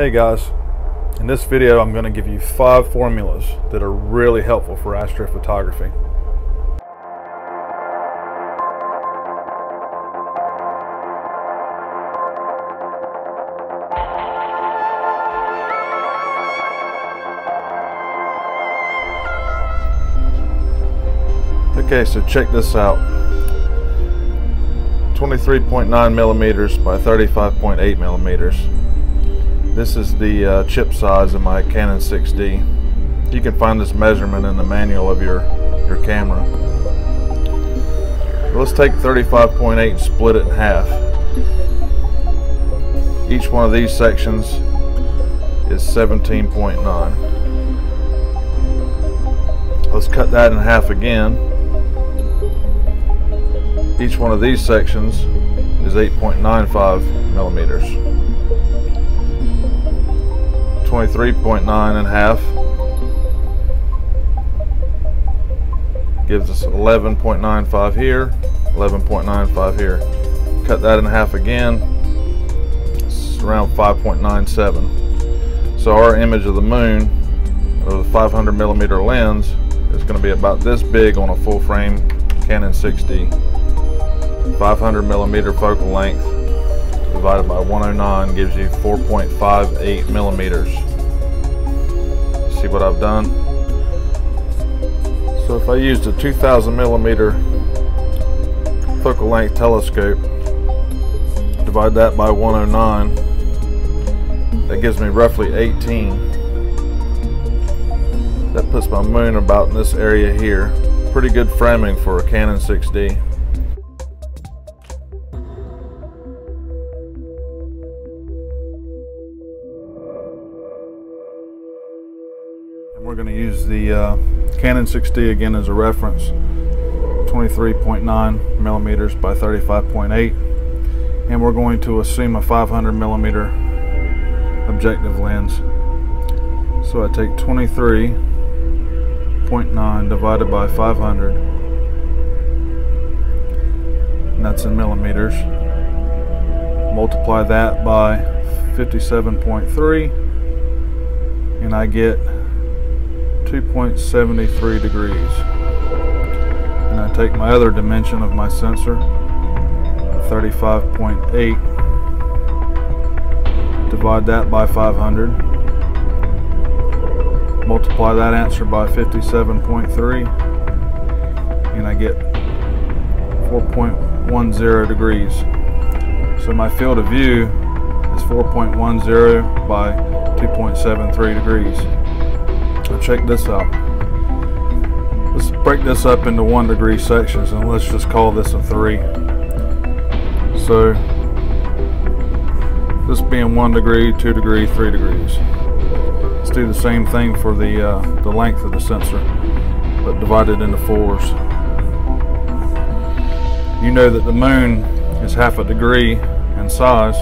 Hey guys, in this video I'm going to give you five formulas that are really helpful for astrophotography. Okay, so check this out. 23.9 millimeters by 35.8 millimeters. This is the uh, chip size of my Canon 6D. You can find this measurement in the manual of your, your camera. Let's take 35.8 and split it in half. Each one of these sections is 17.9. Let's cut that in half again. Each one of these sections is 8.95 millimeters. 23.9 and a half gives us 11.95 here, 11.95 here. Cut that in half again, it's around 5.97. So our image of the moon of the 500 millimeter lens is going to be about this big on a full frame Canon 6D. 500 millimeter focal length divided by 109 gives you 4.58 millimeters. See what I've done? So if I used a 2000 millimeter focal length telescope, divide that by 109, that gives me roughly 18. That puts my moon about in this area here. Pretty good framing for a Canon 6D. Going to use the uh, Canon 6D again as a reference. 23.9 millimeters by 35.8 and we're going to assume a 500 millimeter objective lens. So I take 23.9 divided by 500 and that's in millimeters. Multiply that by 57.3 and I get 2.73 degrees. And I take my other dimension of my sensor, 35.8, divide that by 500, multiply that answer by 57.3, and I get 4.10 degrees. So my field of view is 4.10 by 2.73 degrees. Check this out. Let's break this up into one degree sections and let's just call this a three. So this being one degree, two degree, three degrees. Let's do the same thing for the, uh, the length of the sensor, but divided into fours. You know that the moon is half a degree in size.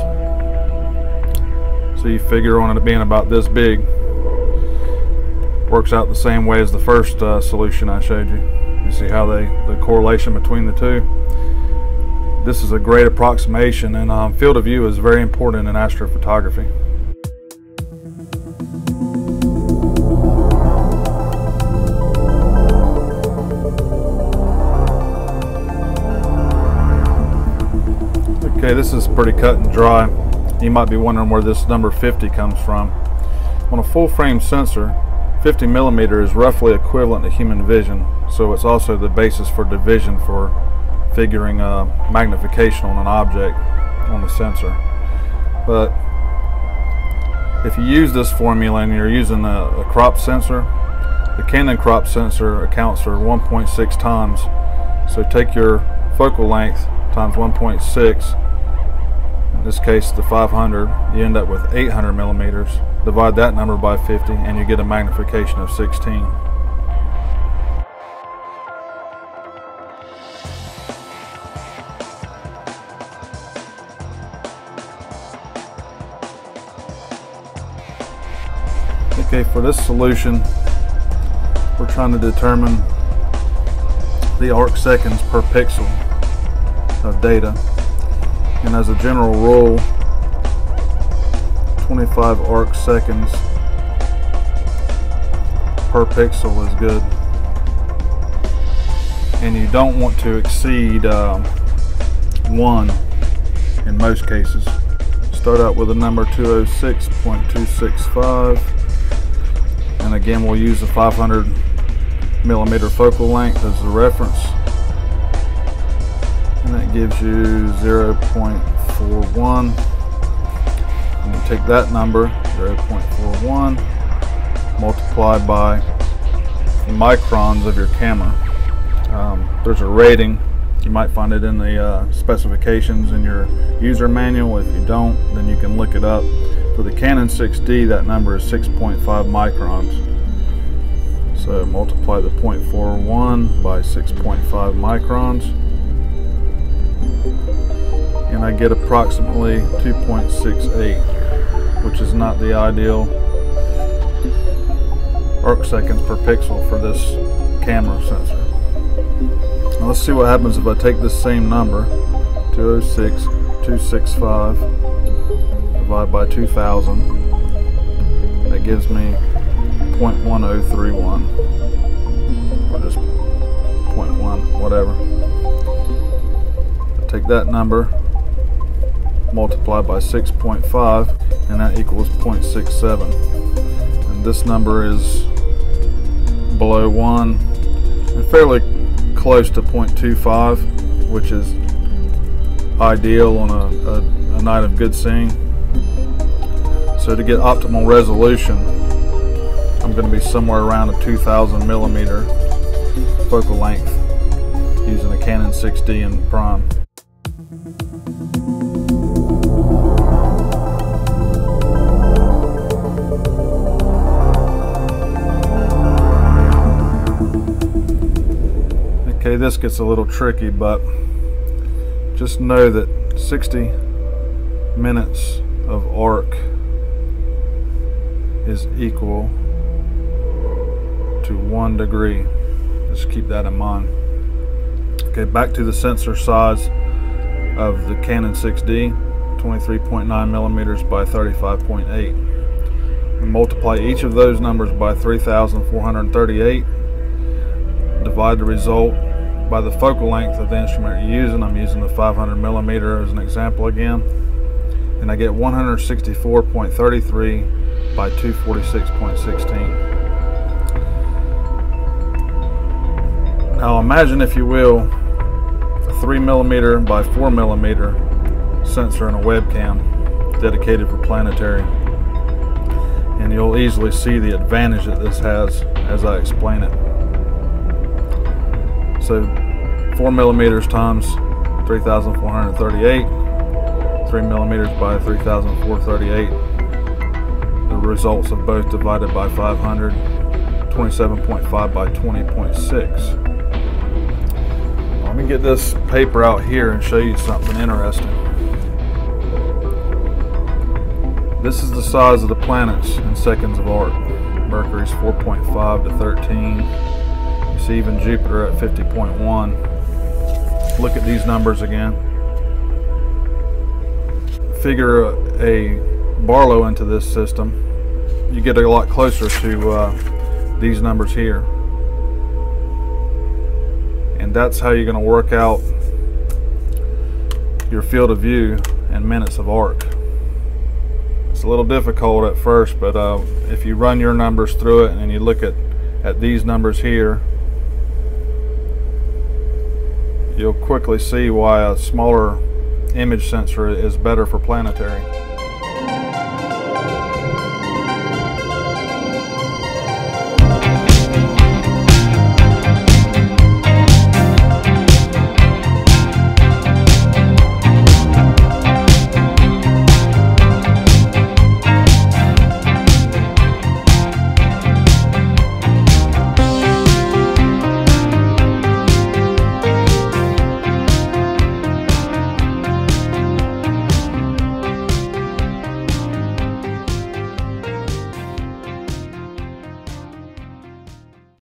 So you figure on it being about this big works out the same way as the first uh, solution I showed you. You see how they the correlation between the two. This is a great approximation and um, field of view is very important in astrophotography. Okay, this is pretty cut and dry. You might be wondering where this number 50 comes from. On a full frame sensor, 50 millimeter is roughly equivalent to human vision, so it's also the basis for division for figuring uh, magnification on an object on the sensor. But if you use this formula and you're using a, a crop sensor, the Canon crop sensor accounts for 1.6 times. So take your focal length times 1.6 in this case the 500 you end up with 800 millimeters divide that number by 50 and you get a magnification of 16 okay for this solution we're trying to determine the arc seconds per pixel of data. And as a general rule 25 arc seconds per pixel is good. And you don't want to exceed um, one in most cases. Start out with a number 206.265 and again we'll use the 500 millimeter focal length as the reference and that gives you 0.41 and you take that number 0.41 multiplied by the microns of your camera um, there's a rating you might find it in the uh, specifications in your user manual. If you don't, then you can look it up. For the Canon 6D, that number is 6.5 microns. So multiply the 0.41 by 6.5 microns. And I get approximately 2.68, which is not the ideal arc seconds per pixel for this camera sensor. Now let's see what happens if I take this same number, 206, 265, divide by 2000. That gives me 0.1031, or just 0.1, whatever. I take that number, multiply by 6.5, and that equals 0.67. And this number is below 1 and fairly close to 0.25, which is ideal on a, a, a night of good seeing. So to get optimal resolution, I'm going to be somewhere around a 2000 millimeter focal length using a Canon 6D in prime. This gets a little tricky, but just know that 60 minutes of arc is equal to one degree. Just keep that in mind. Okay, back to the sensor size of the Canon 6D, 23.9 millimeters by 35.8. Multiply each of those numbers by 3,438. Divide the result by the focal length of the instrument you're using. I'm using the 500 millimeter as an example again. And I get 164.33 by 246.16. Now imagine, if you will, a 3 millimeter by 4 millimeter sensor and a webcam dedicated for planetary. And you'll easily see the advantage that this has as I explain it. So 4 millimeters times 3,438, 3 millimeters by 3,438. The results of both divided by 500, 27.5 by 20.6. Let me get this paper out here and show you something interesting. This is the size of the planets in seconds of arc. Mercury's 4.5 to 13 even Jupiter at 50.1. Look at these numbers again. Figure a Barlow into this system, you get a lot closer to uh, these numbers here. And that's how you're going to work out your field of view and minutes of arc. It's a little difficult at first, but uh, if you run your numbers through it and you look at, at these numbers here, you'll quickly see why a smaller image sensor is better for planetary.